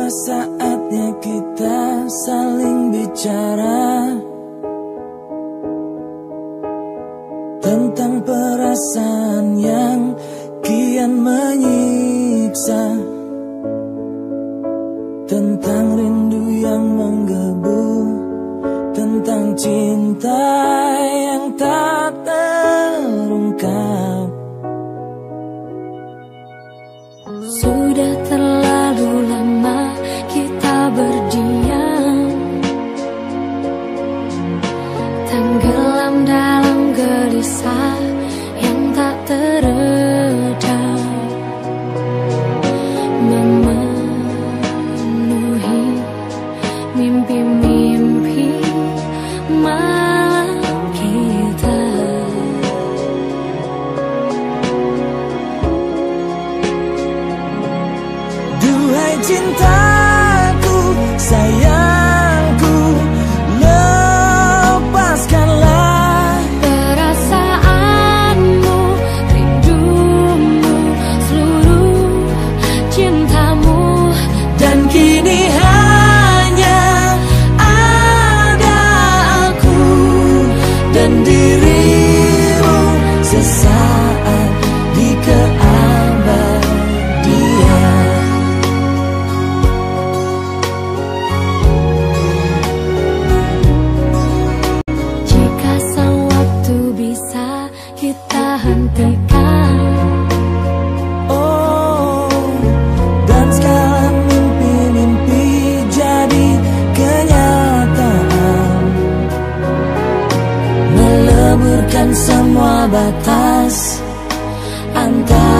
Tiba saatnya kita saling bicara Tentang perasaan yang kian menyiksa cintaku, sayangku Lepaskanlah Perasaanmu, rindumu, seluruh cintamu. Dan kini hanya ada aku Dan dirimu sesaat semua batas antara